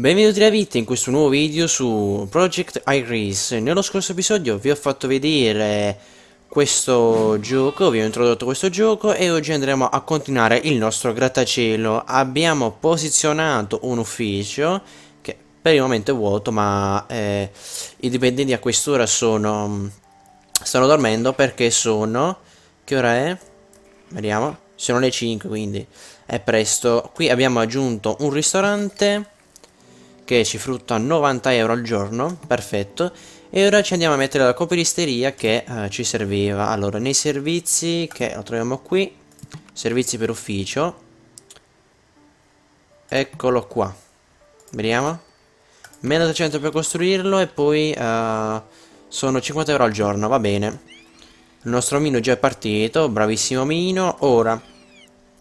Benvenuti alla vita in questo nuovo video su Project Iris. Nello scorso episodio vi ho fatto vedere questo gioco, vi ho introdotto questo gioco e oggi andremo a continuare il nostro grattacielo. Abbiamo posizionato un ufficio che per il momento è vuoto ma eh, i dipendenti a quest'ora sono stanno dormendo perché sono che ora è? Vediamo, sono le 5 quindi è presto. Qui abbiamo aggiunto un ristorante che ci frutta 90 euro al giorno, perfetto. E ora ci andiamo a mettere la coperisteria che eh, ci serviva. Allora, nei servizi, che lo troviamo qui, servizi per ufficio. Eccolo qua. Vediamo. Meno 300 per costruirlo e poi uh, sono 50 euro al giorno, va bene. Il nostro Mino già è partito, bravissimo Mino. Ora,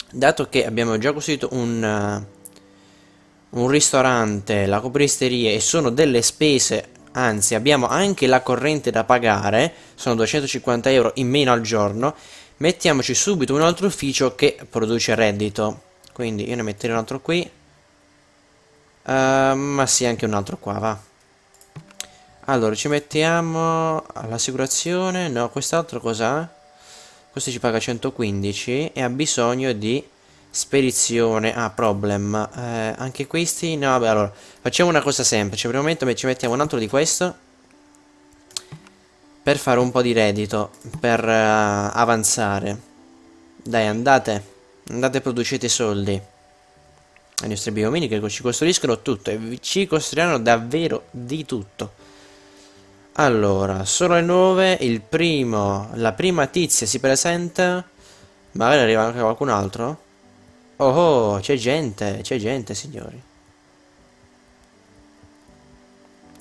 dato che abbiamo già costruito un... Uh, un ristorante, la copristeria e sono delle spese, anzi abbiamo anche la corrente da pagare, sono 250 euro in meno al giorno, mettiamoci subito un altro ufficio che produce reddito. Quindi io ne metterei un altro qui, uh, ma sì anche un altro qua, va. Allora ci mettiamo l'assicurazione, no quest'altro cos'ha? Questo ci paga 115 e ha bisogno di Spedizione, ah, problem. Eh, anche questi? No, vabbè, allora, facciamo una cosa semplice. Per il momento ci mettiamo un altro di questo. Per fare un po' di reddito, per uh, avanzare. Dai, andate. Andate producete soldi. I nostri biomini che ci costruiscono tutto. E ci costruiranno davvero di tutto. Allora, sono le 9. Il primo, la prima tizia si presenta. Magari arriva anche qualcun altro. Oh, c'è gente, c'è gente, signori.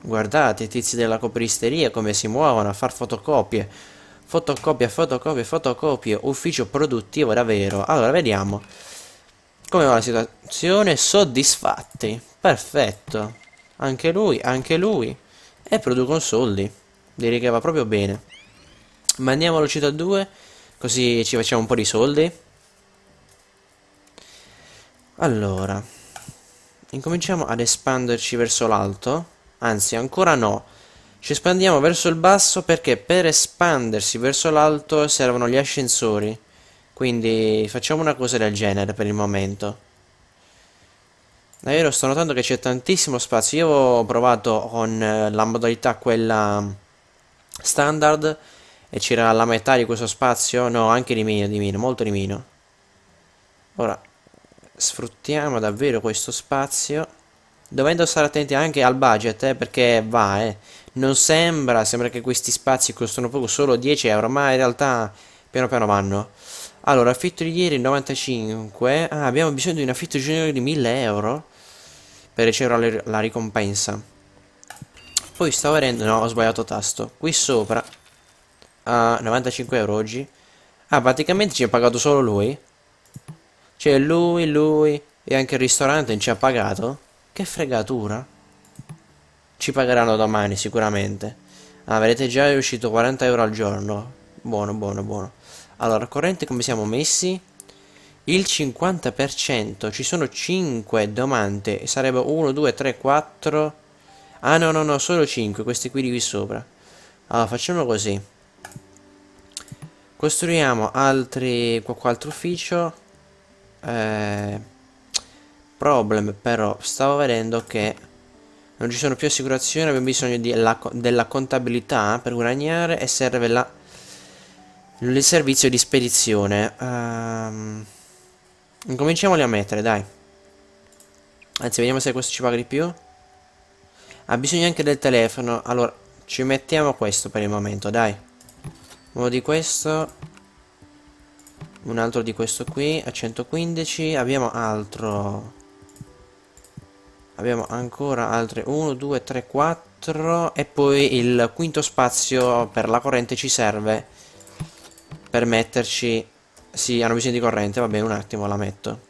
Guardate i tizi della copristeria come si muovono a far fotocopie. Fotocopie, fotocopie, fotocopie. Ufficio produttivo davvero. Allora, vediamo. Come va la situazione? Soddisfatti. Perfetto. Anche lui, anche lui. E producono soldi. Direi che va proprio bene. Mandiamo velocità 2. Così ci facciamo un po' di soldi. Allora, incominciamo ad espanderci verso l'alto, anzi ancora no, ci espandiamo verso il basso perché per espandersi verso l'alto servono gli ascensori, quindi facciamo una cosa del genere per il momento. Davvero sto notando che c'è tantissimo spazio, io ho provato con eh, la modalità quella standard e c'era la metà di questo spazio, no anche di meno, di meno, molto di meno. Ora, sfruttiamo davvero questo spazio dovendo stare attenti anche al budget eh, perché va eh. non sembra sembra che questi spazi costano poco solo 10 euro ma in realtà piano piano vanno. Allora affitto di ieri 95 ah, abbiamo bisogno di un affitto giornaliero di 1000 euro per ricevere la, la ricompensa. Poi stavo vedendo no ho sbagliato tasto. Qui sopra a 95 euro oggi ah praticamente ci ha pagato solo lui cioè lui, lui e anche il ristorante non ci ha pagato? Che fregatura. Ci pagheranno domani sicuramente. Ah, vedete già uscito 40 euro al giorno. Buono, buono, buono. Allora, corrente come siamo messi? Il 50%, ci sono 5 domande, sarebbe 1, 2, 3, 4... Ah no, no, no, solo 5, questi qui di qui sopra. Allora, facciamo così. Costruiamo altri, qualche altro ufficio eh, problem però stavo vedendo che non ci sono più assicurazioni abbiamo bisogno la, della contabilità per guadagnare e serve la, il servizio di spedizione. Um, incominciamoli a mettere dai. Anzi vediamo se questo ci paga di più. Ha bisogno anche del telefono. Allora ci mettiamo questo per il momento dai. Uno di questo un altro di questo qui a 115 abbiamo altro. Abbiamo ancora altre 1 2 3 4 e poi il quinto spazio per la corrente ci serve per metterci. Sì hanno bisogno di corrente va bene un attimo la metto.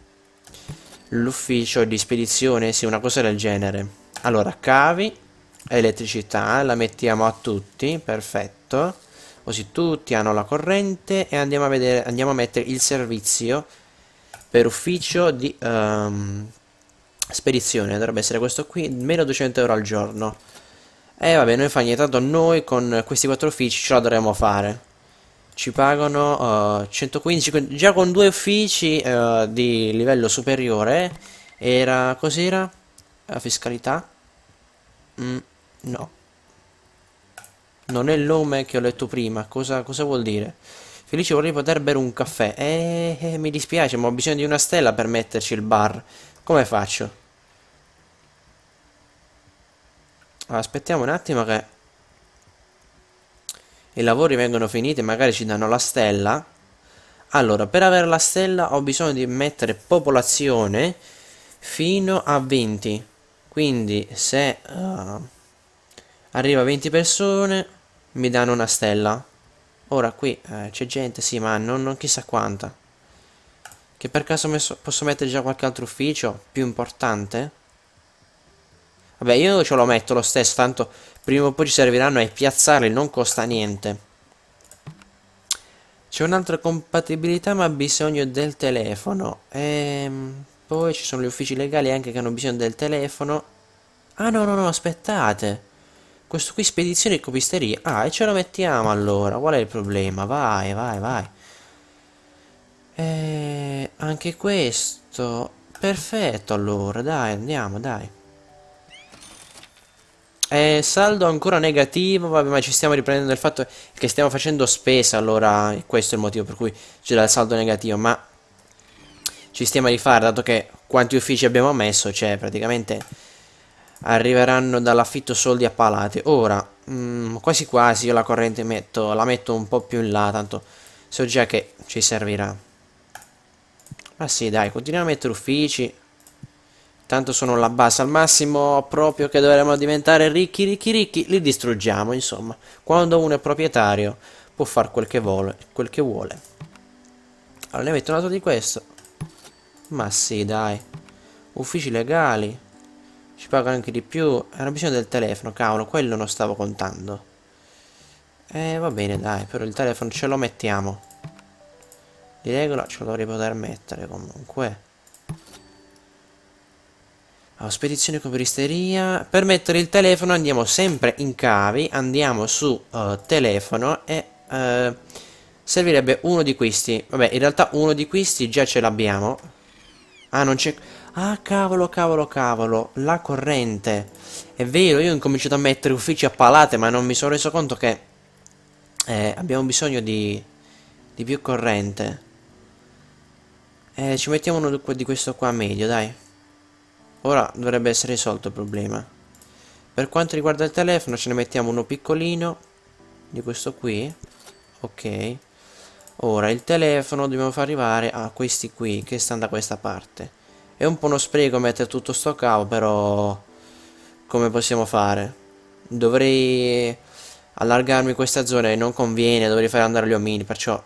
L'ufficio di spedizione sì una cosa del genere. Allora cavi elettricità la mettiamo a tutti perfetto così tutti hanno la corrente e andiamo a vedere andiamo a mettere il servizio per ufficio di um, Spedizione, dovrebbe essere questo qui, meno 200 euro al giorno. E eh, vabbè, noi fa niente, tanto noi con questi quattro uffici ce la dovremo fare. Ci pagano uh, 115, già con due uffici uh, di livello superiore, era, cos'era? La fiscalità? Mm, no. Non è il nome che ho letto prima, cosa, cosa vuol dire? Felice vorrei poter bere un caffè. Eh, eh, mi dispiace, ma ho bisogno di una stella per metterci il bar. Come faccio? Aspettiamo un attimo che i lavori vengono finiti, magari ci danno la stella. Allora, per avere la stella ho bisogno di mettere popolazione fino a 20. Quindi se uh, arriva a 20 persone mi danno una stella. Ora qui eh, c'è gente, sì, ma non, non, chissà quanta. Che per caso messo, posso mettere già qualche altro ufficio più importante? Vabbè, io ce lo metto lo stesso, tanto prima o poi ci serviranno e piazzarli non costa niente. C'è un'altra compatibilità ma ha bisogno del telefono. Ehm, poi ci sono gli uffici legali anche che hanno bisogno del telefono. Ah no no no, aspettate. Questo qui spedizione e copisteria. Ah, e ce lo mettiamo allora. Qual è il problema? Vai, vai, vai. E anche questo. Perfetto allora, dai, andiamo, dai. E saldo ancora negativo, vabbè, ma ci stiamo riprendendo il fatto che stiamo facendo spesa, allora questo è il motivo per cui c'è il saldo negativo, ma ci stiamo a rifare, dato che quanti uffici abbiamo messo, cioè praticamente arriveranno dall'affitto soldi a palate. Ora, mh, mm, quasi quasi io la corrente metto, la metto un po' più in là, tanto so già che ci servirà. Ma sì, dai, continuiamo a mettere uffici. Tanto sono la base al massimo proprio che dovremmo diventare ricchi, ricchi, ricchi. Li distruggiamo, insomma. Quando uno è proprietario può fare quel che vuole. Quel che vuole. Allora, ne metto un altro di questo. Ma sì, dai. Uffici legali. Ci pagano anche di più. Hanno bisogno del telefono, cavolo, quello non stavo contando. Eh, va bene, dai, però il telefono ce lo mettiamo. Di regola ce lo dovrei poter mettere comunque. Allora, spedizione coperisteria. Per mettere il telefono andiamo sempre in cavi, andiamo su uh, telefono e uh, servirebbe uno di questi. Vabbè, in realtà uno di questi già ce l'abbiamo. Ah, non c'è... Ah, cavolo, cavolo, cavolo, la corrente. È vero, io ho incominciato a mettere uffici a palate, ma non mi sono reso conto che eh, abbiamo bisogno di, di più corrente. Eh, ci mettiamo uno di questo qua medio, dai. Ora dovrebbe essere risolto il problema. Per quanto riguarda il telefono, ce ne mettiamo uno piccolino di questo qui. Ok. Ora, il telefono dobbiamo far arrivare a questi qui, che stanno da questa parte. È un po' uno spreco mettere tutto sto cavo, però come possiamo fare? Dovrei allargarmi questa zona e non conviene, dovrei fare andare gli omini, perciò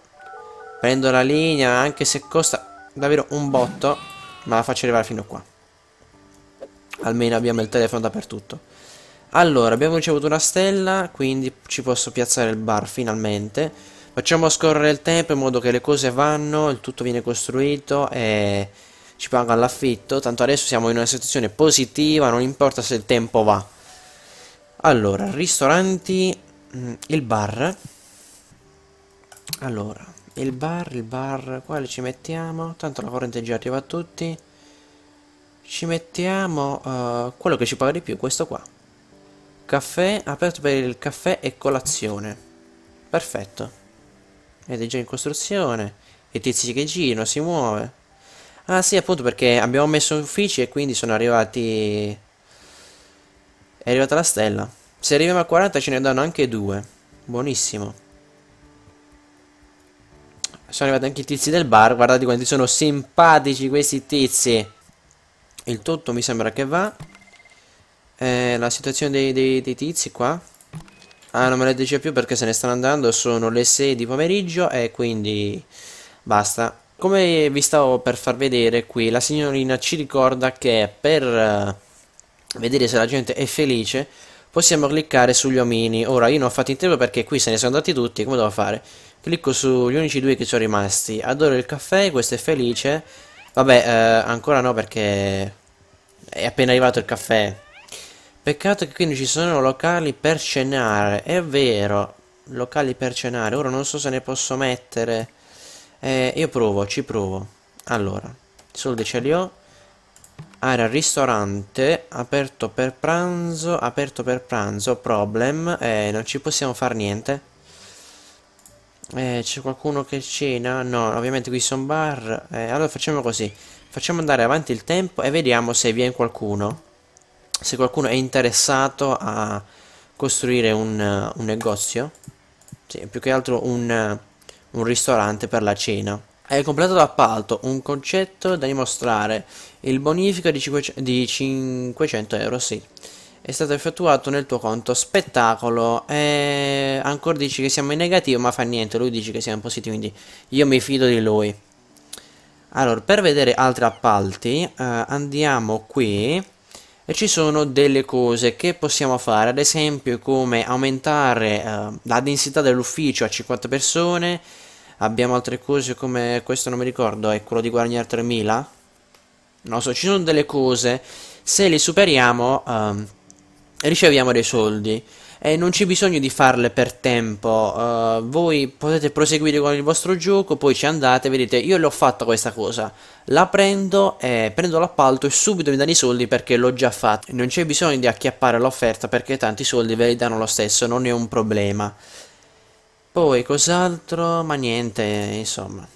prendo la linea, anche se costa davvero un botto, ma la faccio arrivare fino qua. Almeno abbiamo il telefono dappertutto. Allora, abbiamo ricevuto una stella, quindi ci posso piazzare il bar finalmente. Facciamo scorrere il tempo in modo che le cose vanno, il tutto viene costruito e ci pagano l'affitto, tanto adesso siamo in una situazione positiva, non importa se il tempo va. Allora, ristoranti, mm, il bar. Allora, il bar, il bar, quale ci mettiamo? Tanto la corrente già arriva a tutti. Ci mettiamo uh, quello che ci paga di più, questo qua. Caffè, aperto per il caffè e colazione. Perfetto. Ed è già in costruzione. I tizi che girano, si muove. Ah sì, appunto perché abbiamo messo uffici e quindi sono arrivati... È arrivata la stella. Se arriviamo a 40 ce ne danno anche due. Buonissimo. Sono arrivati anche i tizi del bar. Guardate quanti sono simpatici questi tizi. Il tutto mi sembra che va. Eh, la situazione dei, dei, dei tizi qua. Ah, non me la dice più perché se ne stanno andando. Sono le 6 di pomeriggio e quindi basta. Come vi stavo per far vedere qui, la signorina ci ricorda che per uh, vedere se la gente è felice possiamo cliccare sugli omini. Ora io non ho fatto in tempo perché qui se ne sono andati tutti, come devo fare? Clicco sugli unici due che sono rimasti. Adoro il caffè, questo è felice. Vabbè, eh, ancora no perché È appena arrivato il caffè. Peccato che qui non ci sono locali per cenare. È vero, locali per cenare. Ora non so se ne posso mettere. Eh, io provo, ci provo. Allora, soldi ce li ho. Area ristorante, aperto per pranzo, aperto per pranzo, problem. Eh, non ci possiamo fare niente. Eh, c'è qualcuno che cena? No, ovviamente qui sono bar. Eh, allora facciamo così. Facciamo andare avanti il tempo e vediamo se viene qualcuno. Se qualcuno è interessato a costruire un, un negozio. Sì, più che altro un, un ristorante per la cena. Hai completato l'appalto, un concetto da dimostrare. Il bonifico di 500, di 500 euro, sì. È stato effettuato nel tuo conto. Spettacolo. E ancora dici che siamo in negativo ma fa niente. Lui dice che siamo in positivo quindi io mi fido di lui. Allora per vedere altri appalti eh, andiamo qui. E ci sono delle cose che possiamo fare ad esempio come aumentare eh, la densità dell'ufficio a 50 persone abbiamo altre cose come questo non mi ricordo è quello di guadagnare 3000 non so ci sono delle cose. Se li superiamo um, riceviamo dei soldi. E non c'è bisogno di farle per tempo. Uh, voi potete proseguire con il vostro gioco poi ci andate vedete io l'ho fatta questa cosa. La prendo e prendo l'appalto e subito mi danno i soldi perché l'ho già fatto. Non c'è bisogno di acchiappare l'offerta perché tanti soldi ve li danno lo stesso non è un problema poi cos'altro ma niente insomma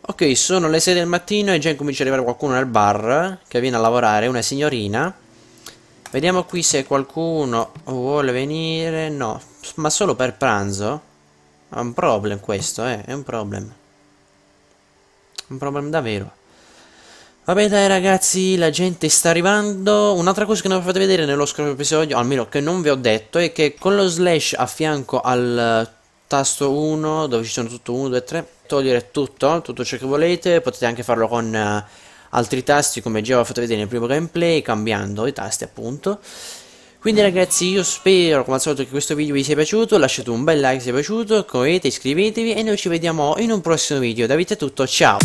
ok sono le 6 del mattino e già incomincia ad arrivare qualcuno nel bar che viene a lavorare una signorina Vediamo qui se qualcuno vuole venire. No, ma solo per pranzo? È un problem questo, eh, è un problem. Un problem davvero. Vabbè dai ragazzi, la gente sta arrivando. Un'altra cosa che non vi ho fatto vedere nello scorso episodio, almeno che non vi ho detto, è che con lo slash a fianco al tasto 1, dove ci sono tutto 1, 2, 3, togliere tutto, tutto ciò che volete. Potete anche farlo con... Uh, altri tasti come già ho fatto vedere nel primo gameplay cambiando i tasti appunto quindi ragazzi io spero come al solito che questo video vi sia piaciuto lasciate un bel like se vi è piaciuto come vedete iscrivetevi e noi ci vediamo in un prossimo video da Vita è tutto ciao